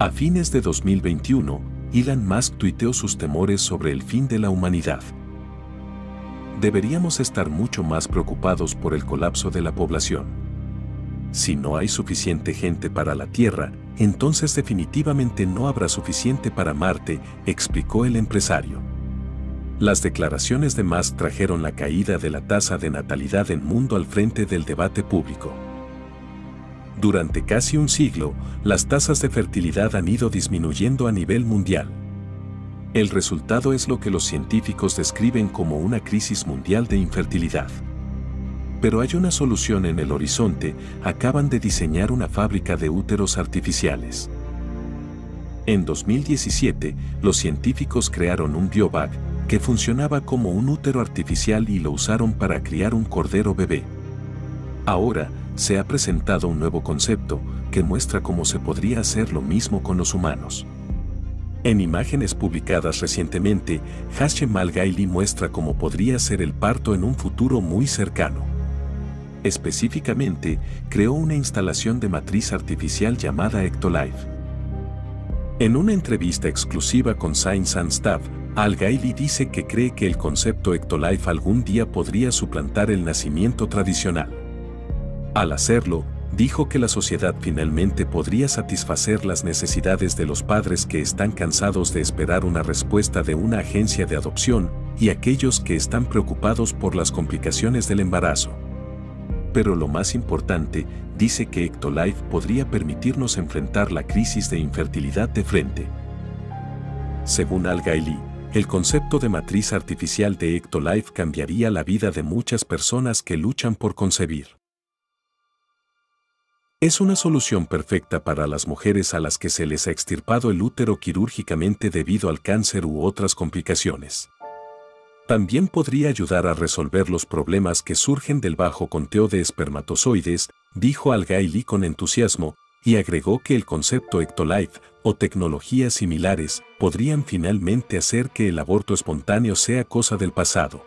A fines de 2021, Elon Musk tuiteó sus temores sobre el fin de la humanidad. Deberíamos estar mucho más preocupados por el colapso de la población. Si no hay suficiente gente para la Tierra, entonces definitivamente no habrá suficiente para Marte, explicó el empresario. Las declaraciones de Musk trajeron la caída de la tasa de natalidad en mundo al frente del debate público. Durante casi un siglo, las tasas de fertilidad han ido disminuyendo a nivel mundial. El resultado es lo que los científicos describen como una crisis mundial de infertilidad. Pero hay una solución en el horizonte, acaban de diseñar una fábrica de úteros artificiales. En 2017, los científicos crearon un biobag que funcionaba como un útero artificial y lo usaron para criar un cordero bebé. Ahora, se ha presentado un nuevo concepto que muestra cómo se podría hacer lo mismo con los humanos. En imágenes publicadas recientemente, Hashem al muestra cómo podría ser el parto en un futuro muy cercano. Específicamente, creó una instalación de matriz artificial llamada Ectolife. En una entrevista exclusiva con Science and Stuff, al dice que cree que el concepto Ectolife algún día podría suplantar el nacimiento tradicional. Al hacerlo, dijo que la sociedad finalmente podría satisfacer las necesidades de los padres que están cansados de esperar una respuesta de una agencia de adopción y aquellos que están preocupados por las complicaciones del embarazo. Pero lo más importante, dice que Ectolife podría permitirnos enfrentar la crisis de infertilidad de frente. Según Al Gaili, el concepto de matriz artificial de Ectolife cambiaría la vida de muchas personas que luchan por concebir. Es una solución perfecta para las mujeres a las que se les ha extirpado el útero quirúrgicamente debido al cáncer u otras complicaciones. También podría ayudar a resolver los problemas que surgen del bajo conteo de espermatozoides, dijo Al Gaili con entusiasmo, y agregó que el concepto Ectolife o tecnologías similares podrían finalmente hacer que el aborto espontáneo sea cosa del pasado.